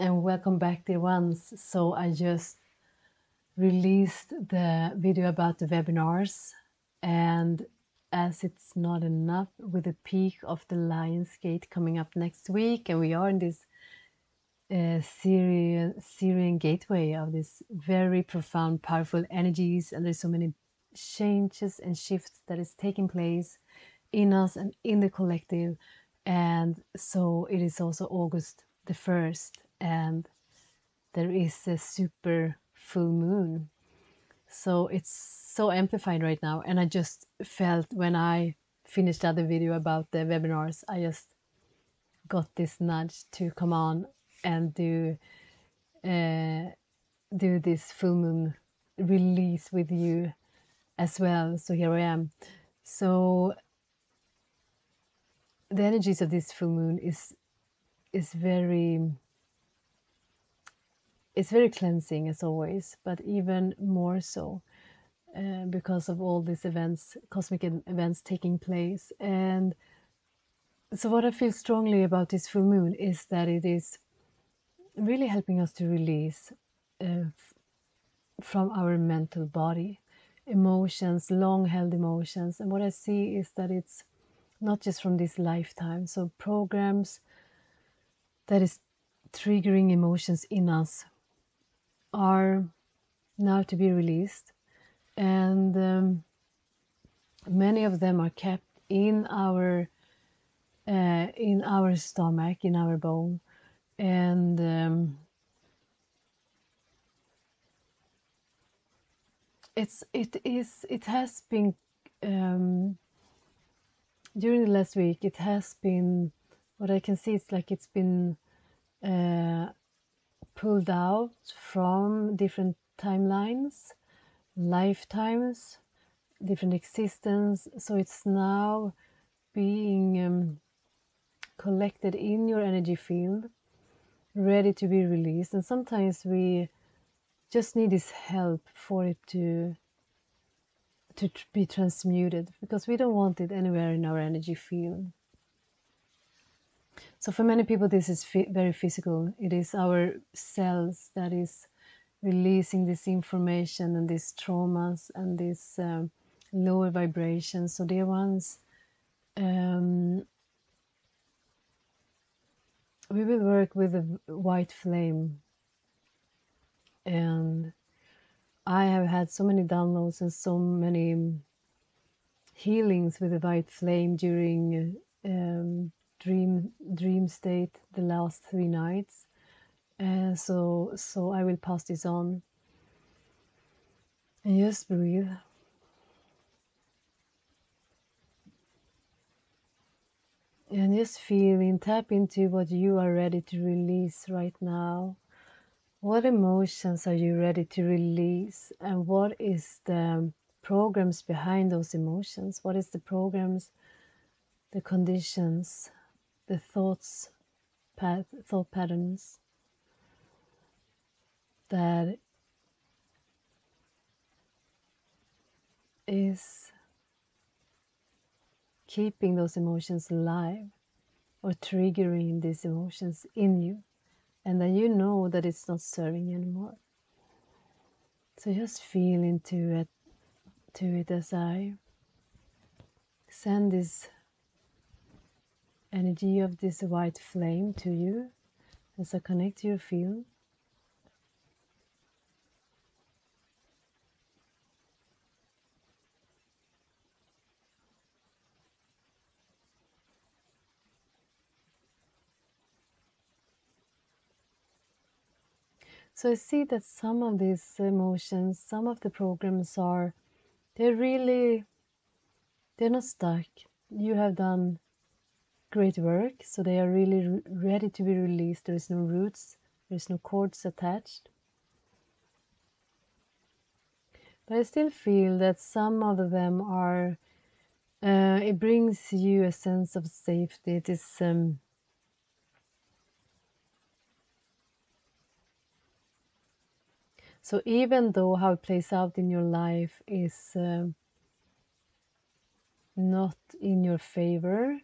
and welcome back dear ones. So i just released the video about the webinars and as it's not enough with the peak of the Lionsgate coming up next week and we are in this uh, Sirian, Sirian gateway of this very profound powerful energies and there's so many changes and shifts that is taking place in us and in the collective. And so it is also August the 1st and there is a super full moon. So it's so amplified right now. And I just felt when I finished the other video about the webinars, I just got this nudge to come on and do uh, do this full moon release with you as well. So here I am. So the energies of this full moon is is very it's very cleansing as always, but even more so uh, because of all these events, cosmic events taking place. And so, what I feel strongly about this full moon is that it is really helping us to release uh, from our mental body emotions, long held emotions. And what I see is that it's not just from this lifetime, so programs that is triggering emotions in us are now to be released, and um, many of them are kept in our uh, in our stomach, in our bone, and um, it's it is it has been um, during the last week. It has been what I can see. It's like it's been uh, pulled out from different timelines, lifetimes, different existence. So it's now being um, collected in your energy field, ready to be released. And sometimes we just need this help for it to to be transmuted because we don't want it anywhere in our energy field. So for many people, this is very physical. It is our cells that is releasing this information and these traumas and these um, lower vibrations. So dear ones, um, we will work with a white flame and I have had so many downloads and so many healings with the white flame during um, dream dream state the last three nights. And so so I will pass this on. And just breathe. And just feeling tap into what you are ready to release right now. What emotions are you ready to release? And what is the programs behind those emotions? What is the programs the conditions the thoughts, thought patterns that is keeping those emotions alive or triggering these emotions in you and then you know that it's not serving anymore. So just feel into it to it as i send this energy of this white flame to you as I connect your field. So I see that some of these emotions, some of the programs are, they're really, they're not stuck. You have done great work. So they are really ready to be released. There is no roots, there is no cords attached. But I still feel that some of them are, uh, it brings you a sense of safety. It is, um, so even though how it plays out in your life is um, not in your favor,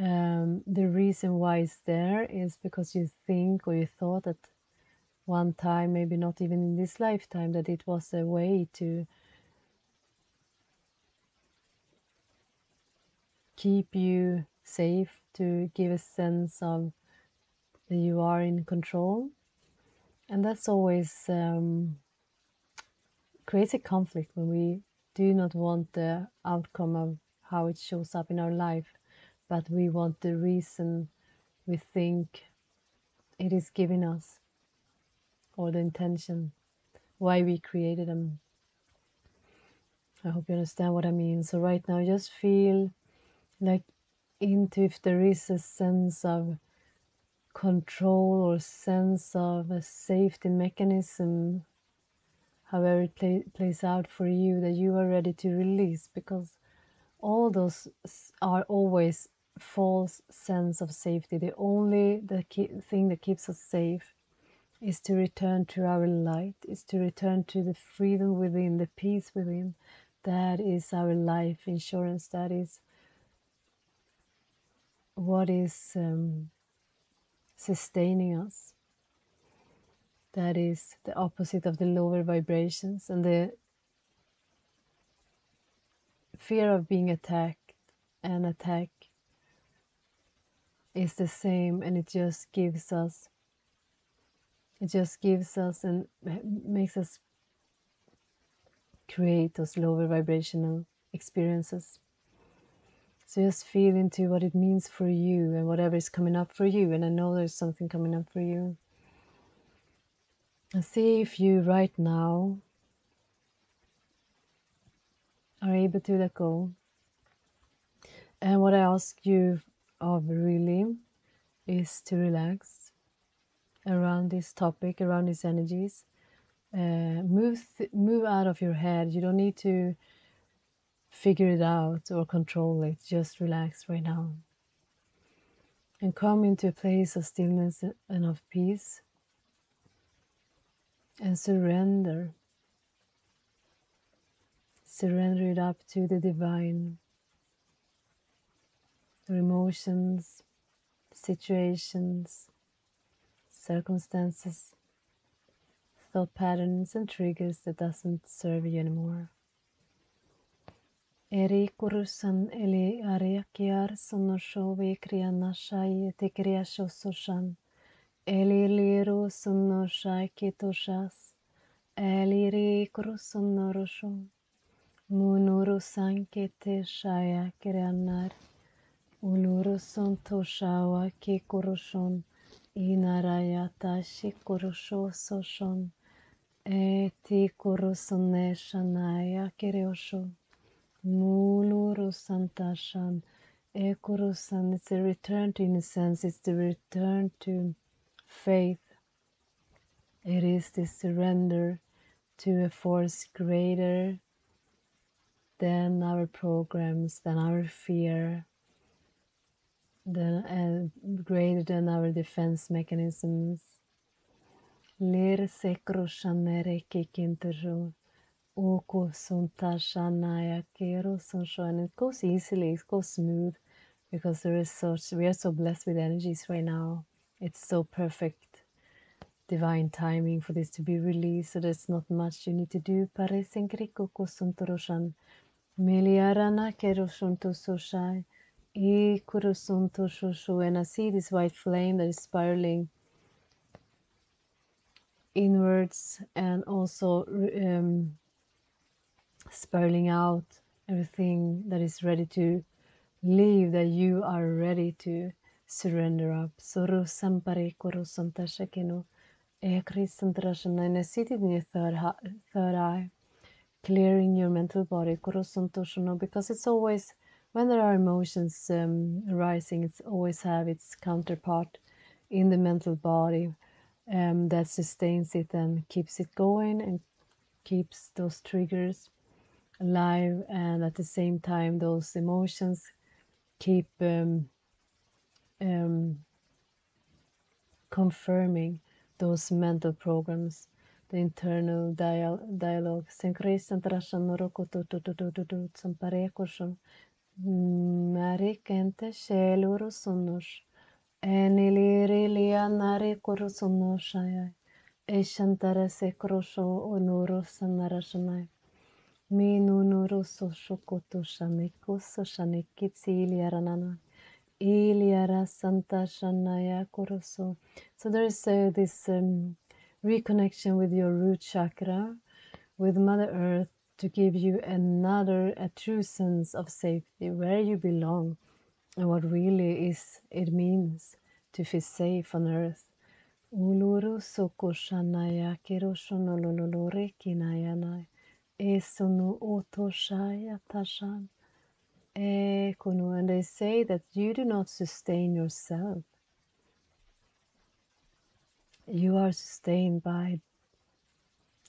um, the reason why it's there is because you think or you thought that one time, maybe not even in this lifetime, that it was a way to keep you safe, to give a sense of that you are in control. And that's always um, creates a conflict when we do not want the outcome of how it shows up in our life, but we want the reason we think it is giving us or the intention why we created them. I hope you understand what I mean. So, right now, just feel like into if there is a sense of control or sense of a safety mechanism, however it play, plays out for you, that you are ready to release because all those are always false sense of safety. The only the thing that keeps us safe is to return to our light, is to return to the freedom within, the peace within. That is our life insurance. That is what is um, sustaining us. That is the opposite of the lower vibrations and the fear of being attacked and attack is the same and it just gives us it just gives us and makes us create those lower vibrational experiences so just feel into what it means for you and whatever is coming up for you. And I know there's something coming up for you. And see if you right now are able to let go. And what I ask you of really is to relax around this topic, around these energies. Uh, move move out of your head. You don't need to figure it out or control it. Just relax right now. And come into a place of stillness and of peace. And surrender. Surrender it up to the divine. Your emotions, situations, circumstances, thought patterns, and triggers that doesn't serve you anymore. Eri kurusan eli ariakiar sonoshovi krianashai tikriashososhan. Eli liru sonoshai kitoshas. Eli ri kurusonorosho. Munuru sankete shaya krianar. Uluru sontoshawa kikurushon. Inarayata shikurusho soshon. Eti kurusoneshanaya kiriosho. Muluru Santashan Ekurusan. It's a return to innocence, it's the return to faith. It is the surrender to a force greater than our programs, than our fear, than, uh, greater than our defense mechanisms. Ler sekroshanere kikinterro. Oko suntashanaya kero sunshine. It goes easily, it goes smooth because there is such we are so blessed with energies right now. It's so perfect divine timing for this to be released, so there's not much you need to do. Paresenkriko kosuntoroshan. Meliarana kerosunto soshai. E kurosunto shosho. And I see this white flame that is spiraling inwards and also um, spiraling out everything that is ready to leave, that you are ready to surrender up. Soro sampare koro santashakino. Ekrisantrashana. And I see it in your third, third eye, clearing your mental body. Because it's always, when there are emotions um, arising, it's always have its counterpart in the mental body um, that sustains it and keeps it going and keeps those triggers alive. And at the same time those emotions keep um, um, confirming those mental programs the internal dial- dialogue Marikente shelorosonos. Enilirilia narikorosonoshaya. Eshantara sekrosho onoro sanarashanai. Minunoroso shokoto shaneko so shanekitsi iliaranana. Iliara santa shanaya koroso. So there's uh, this um, reconnection with your root chakra, with Mother Earth, to give you another, a true sense of safety, where you belong, and what really is it means to feel safe on Earth. Uluru soko shanaya kinayanai. Esonu otoshaya tashan. Ekono, and they say that you do not sustain yourself. You are sustained by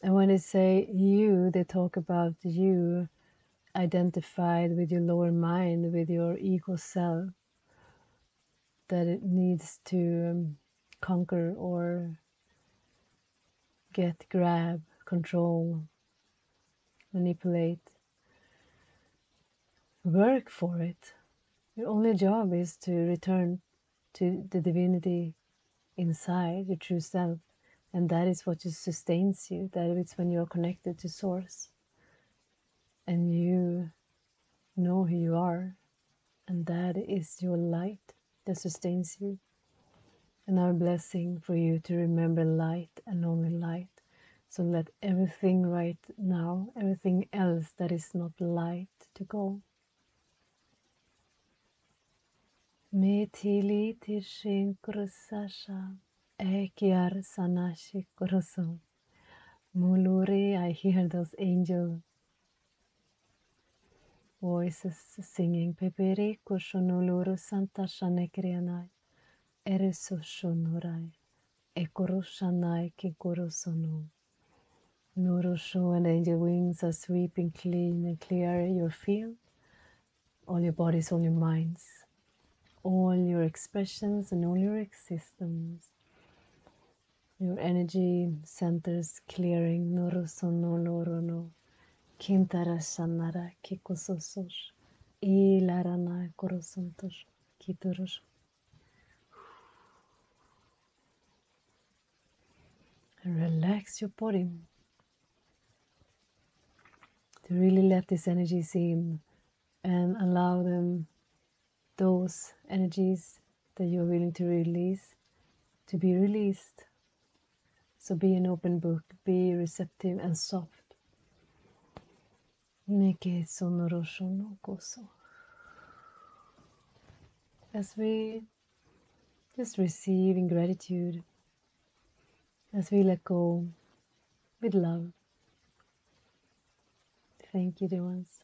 and when they say you, they talk about you identified with your lower mind, with your ego self, that it needs to um, conquer or get, grab, control, manipulate, work for it. Your only job is to return to the divinity inside, your true self. And that is what just sustains you. That is when you are connected to Source and you know who you are. And that is your light that sustains you. And our blessing for you to remember light and only light. So let everything right now, everything else that is not light, to go. Tishin krusasha. Ekiar Sanashi Kurusu. Muluri, I hear those angel voices singing. Peperi kushonuluru Santa Shanekrianai. Erisu shonurai. Ekuru Shanai Kikurusunu. Nurushu and angel wings are sweeping clean and clear your field, all your bodies, all your minds, all your expressions and all your existence your energy centers clearing norosono lorono kintara sanara kikososos ilarana korosontos kitoros relax your body. To really let these energies in and allow them those energies that you're willing to release to be released so be an open book, be receptive and soft. As we just receive in gratitude, as we let go with love. Thank you, dear ones.